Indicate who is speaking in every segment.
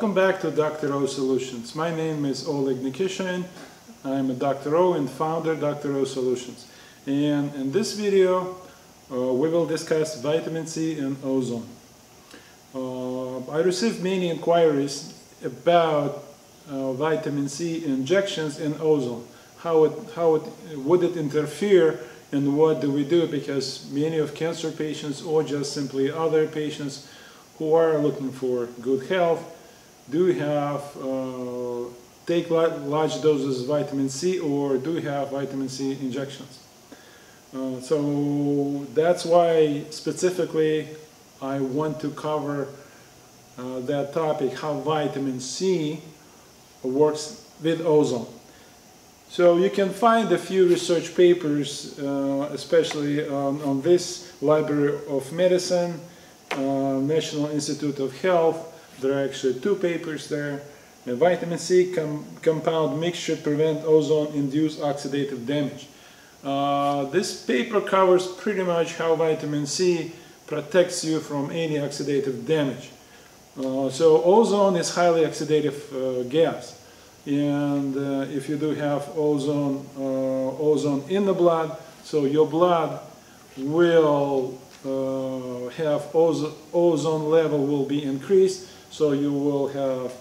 Speaker 1: Welcome back to Dr. O Solutions. My name is Oleg Nikishin. I'm a Dr. O and founder Dr. O Solutions. And in this video, uh, we will discuss vitamin C and ozone. Uh, I received many inquiries about uh, vitamin C injections and ozone. How it, how it, would it interfere and what do we do? Because many of cancer patients or just simply other patients who are looking for good health do you have uh, take large doses of vitamin C or do you have vitamin C injections. Uh, so that's why specifically I want to cover uh, that topic, how vitamin C works with ozone. So you can find a few research papers, uh, especially um, on this Library of Medicine, uh, National Institute of Health. There are actually two papers there. A vitamin C com compound mix should prevent ozone-induced oxidative damage. Uh, this paper covers pretty much how vitamin C protects you from any oxidative damage. Uh, so ozone is highly oxidative uh, gas and uh, if you do have ozone uh, ozone in the blood so your blood will uh, have ozone, ozone level will be increased so you will have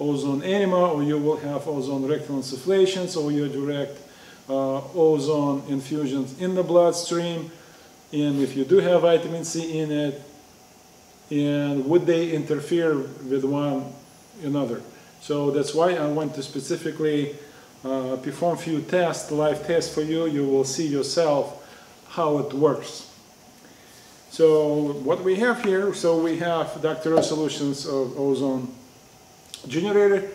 Speaker 1: ozone enema or you will have ozone rectal insufflations or you direct uh, ozone infusions in the bloodstream and if you do have vitamin C in it and would they interfere with one another so that's why I want to specifically uh, perform few tests, live tests for you. You will see yourself how it works. So what we have here, so we have Dr. Solutions of ozone generator,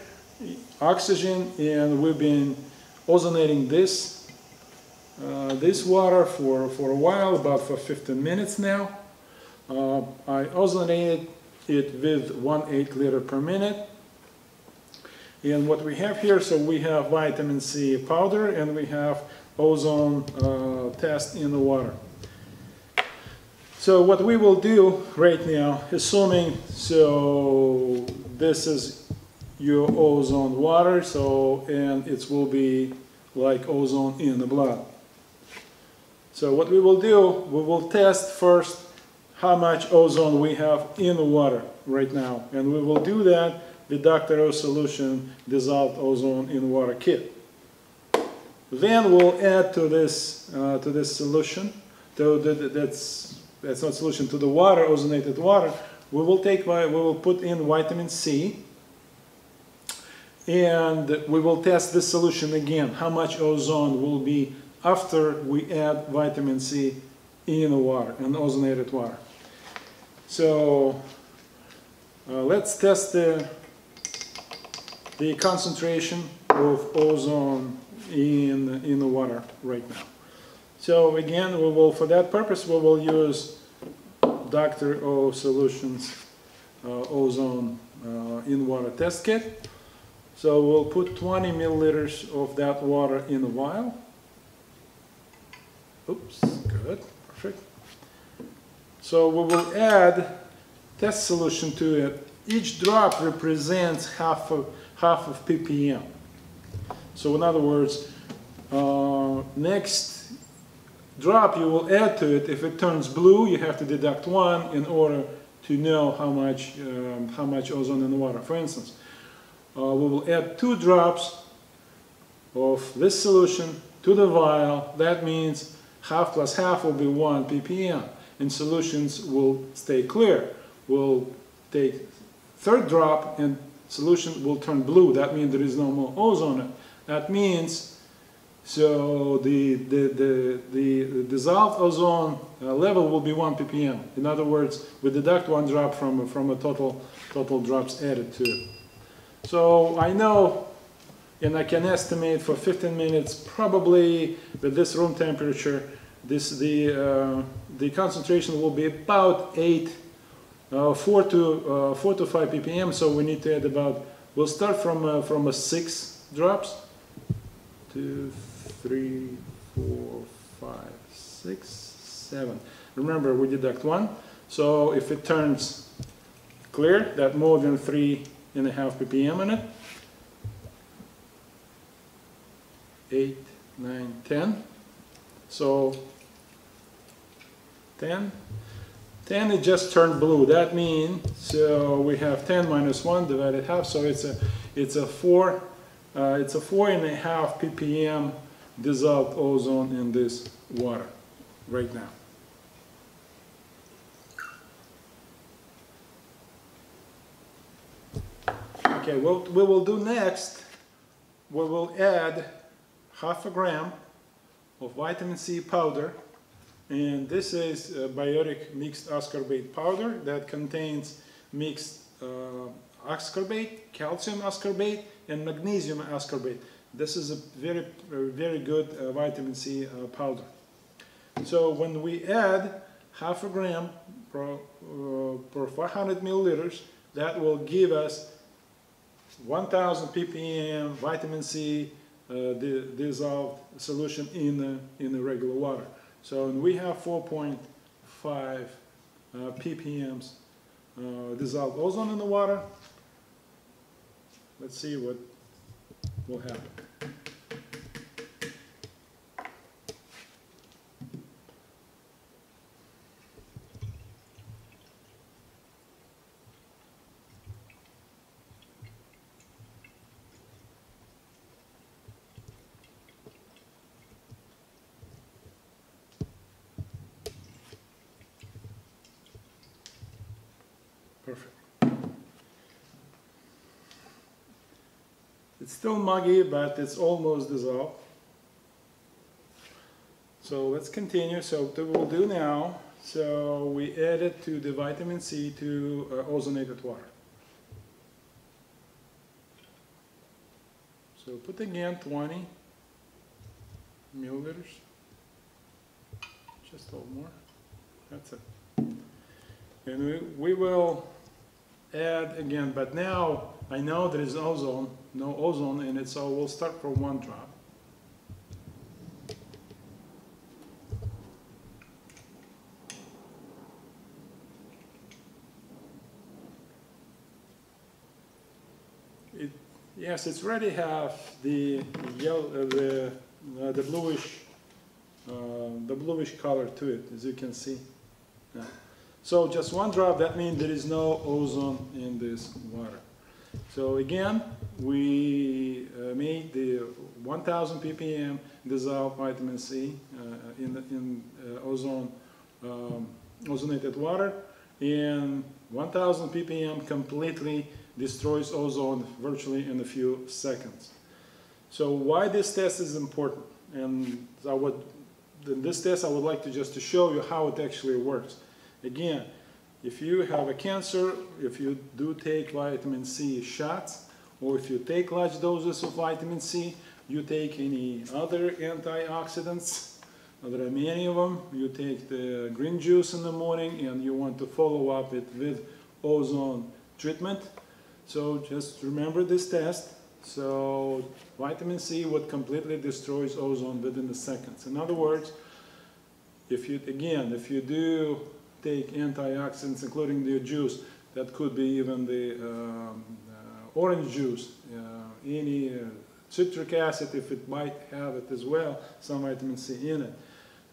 Speaker 1: oxygen, and we've been ozonating this uh, this water for, for a while, about for 15 minutes now. Uh, I ozonated it with 1 8 liter per minute. And what we have here, so we have vitamin C powder and we have ozone uh, test in the water. So what we will do right now, assuming, so this is your ozone water, so, and it will be like ozone in the blood. So what we will do, we will test first how much ozone we have in the water right now. And we will do that with Dr. O solution dissolved ozone in water kit. Then we'll add to this uh, to this solution, to the, that's that's not solution to the water, ozonated water. We will take we will put in vitamin C, and we will test this solution again. How much ozone will be after we add vitamin C in the water, in ozonated water. So uh, let's test the the concentration of ozone in, in the water right now. So again, we will, for that purpose, we will use Dr. O Solutions uh, ozone uh, in water test kit. So we'll put 20 milliliters of that water in a vial. Oops, good, perfect. So we will add test solution to it. Each drop represents half of half of ppm. So in other words, uh, next drop you will add to it, if it turns blue, you have to deduct one in order to know how much, um, how much ozone in the water. For instance, uh, we will add two drops of this solution to the vial. That means half plus half will be 1 ppm. And solutions will stay clear. We'll take third drop and solution will turn blue. That means there is no more ozone. That means so the, the, the, the dissolved ozone uh, level will be 1 ppm. In other words, we deduct one drop from, from a total, total drops added to it. So I know and I can estimate for 15 minutes probably with this room temperature this the uh, the concentration will be about 8 uh, 4 to uh, 4 to 5 ppm so we need to add about we'll start from uh, from a 6 drops two three four five six seven remember we deduct one so if it turns clear that more than 3 and a half ppm in it. Eight, nine, ten. So 10. 10 it just turned blue. That means so we have 10 minus 1 divided half. So it's a it's a four uh, it's a four and a half ppm dissolved ozone in this water right now. Okay, what we will do next, we will add half a gram of vitamin C powder and this is biotic mixed ascorbate powder that contains mixed uh, ascorbate, calcium ascorbate and magnesium ascorbate. This is a very, very good uh, vitamin C uh, powder. So when we add half a gram per, uh, per 400 milliliters, that will give us 1000 ppm vitamin C uh, dissolved solution in the, in the regular water. So we have 4.5 uh, ppms uh, dissolved ozone in the water. Let's see what will happen. Perfect. It's still muggy, but it's almost dissolved. So let's continue. So what we'll do now, so we add it to the vitamin C to uh, ozonated water. So put again 20 milliliters. Just a little more. That's it. And we, we will add again, but now I know there is ozone, no ozone in it, so we'll start from one drop. It, yes, it's already have the yellow, uh, the uh, the bluish, uh, the bluish color to it, as you can see. Yeah. So just one drop, that means there is no ozone in this water. So again, we uh, made the 1000 ppm dissolved vitamin C uh, in, the, in uh, ozone, um, ozonated water, and 1000 ppm completely destroys ozone virtually in a few seconds. So why this test is important, and I would, in this test I would like to just to show you how it actually works. Again, if you have a cancer, if you do take vitamin C shots, or if you take large doses of vitamin C, you take any other antioxidants, there are many of them, you take the green juice in the morning and you want to follow up it with ozone treatment. So just remember this test. So vitamin C what completely destroys ozone within the seconds. In other words, if you, again, if you do take antioxidants, including the juice. That could be even the um, uh, orange juice, uh, any uh, citric acid, if it might have it as well, some vitamin C in it.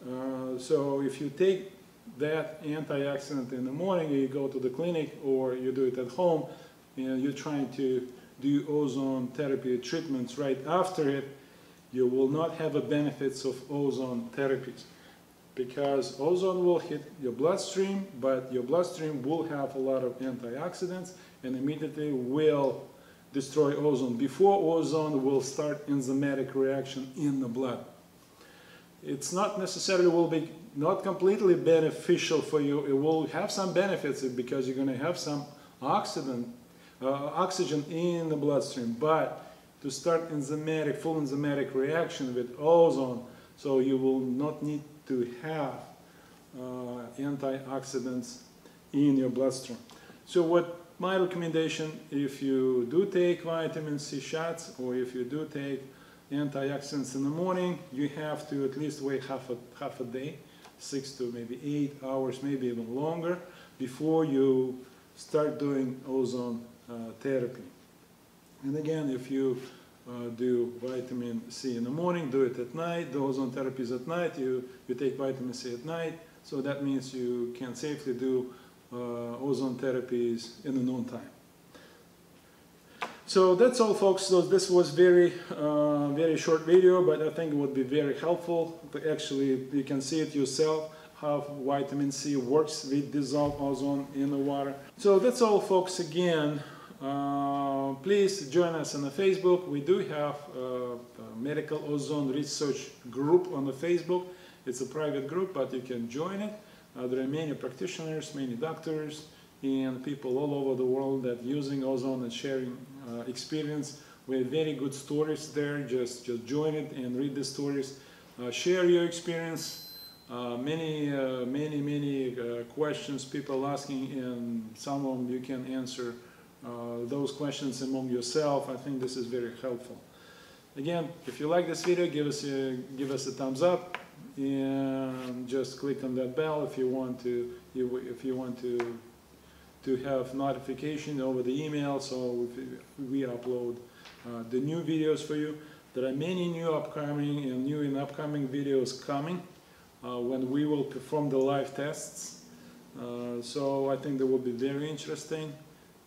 Speaker 1: Uh, so if you take that antioxidant in the morning, you go to the clinic or you do it at home, know, you're trying to do ozone therapy treatments right after it, you will not have the benefits of ozone therapies because ozone will hit your bloodstream, but your bloodstream will have a lot of antioxidants and immediately will destroy ozone before ozone will start enzymatic reaction in the blood. It's not necessarily will be not completely beneficial for you. It will have some benefits because you're going to have some oxidant, uh, oxygen in the bloodstream, but to start enzymatic, full enzymatic reaction with ozone, so you will not need to have uh, antioxidants in your bloodstream. So what my recommendation, if you do take vitamin C shots or if you do take antioxidants in the morning, you have to at least wait half a, half a day, six to maybe eight hours, maybe even longer, before you start doing ozone uh, therapy. And again, if you uh, do vitamin C in the morning, do it at night. The ozone therapy is at night. You, you take vitamin C at night. So that means you can safely do uh, ozone therapies in the noon time. So that's all folks. So this was very, uh, very short video, but I think it would be very helpful. Actually, you can see it yourself how vitamin C works with dissolved ozone in the water. So that's all folks again. Uh, please join us on the Facebook. We do have a, a medical ozone research group on the Facebook. It's a private group, but you can join it. Uh, there are many practitioners, many doctors, and people all over the world that using ozone and sharing uh, experience. We have very good stories there. Just just join it and read the stories. Uh, share your experience. Uh, many, uh, many, many uh, questions people asking, and some of them you can answer uh, those questions among yourself. I think this is very helpful. Again, if you like this video, give us a give us a thumbs up, and just click on that bell if you want to if you want to to have notification over the email. So we upload uh, the new videos for you. There are many new upcoming and new and upcoming videos coming uh, when we will perform the live tests. Uh, so I think that will be very interesting